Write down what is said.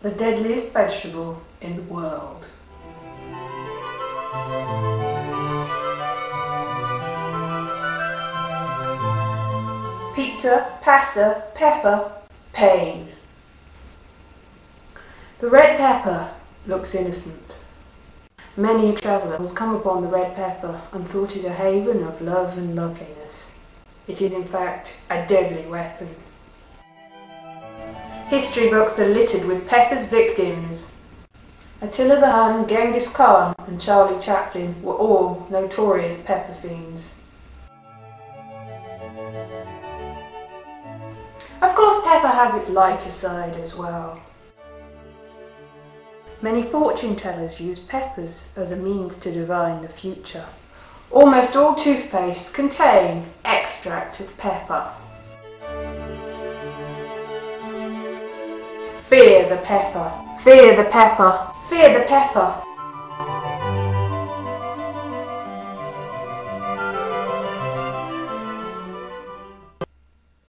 the deadliest vegetable in the world. Pizza, pasta, pepper, pain. The red pepper looks innocent. Many a traveller has come upon the red pepper and thought it a haven of love and loveliness. It is in fact a deadly weapon. History books are littered with pepper's victims. Attila the Hun, Genghis Khan and Charlie Chaplin were all notorious pepper fiends. Of course pepper has its lighter side as well. Many fortune tellers use peppers as a means to divine the future. Almost all toothpastes contain extract of pepper. Fear the pepper. Fear the pepper. Fear the pepper.